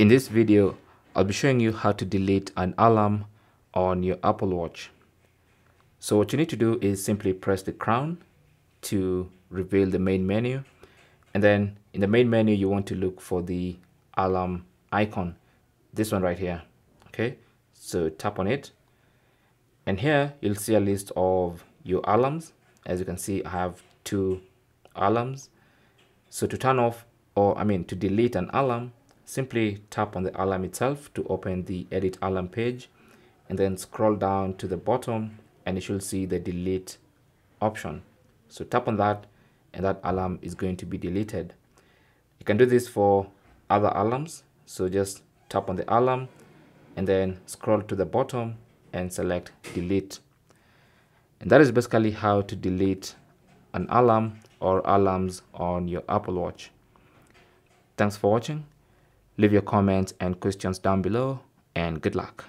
In this video, I'll be showing you how to delete an alarm on your Apple Watch. So what you need to do is simply press the crown to reveal the main menu. And then in the main menu, you want to look for the alarm icon, this one right here. Okay, so tap on it. And here you'll see a list of your alarms. As you can see, I have two alarms. So to turn off, or I mean to delete an alarm, Simply tap on the alarm itself to open the edit alarm page and then scroll down to the bottom and you should see the delete option. So tap on that and that alarm is going to be deleted. You can do this for other alarms. So just tap on the alarm and then scroll to the bottom and select delete. And that is basically how to delete an alarm or alarms on your Apple Watch. Thanks for watching. Leave your comments and questions down below and good luck.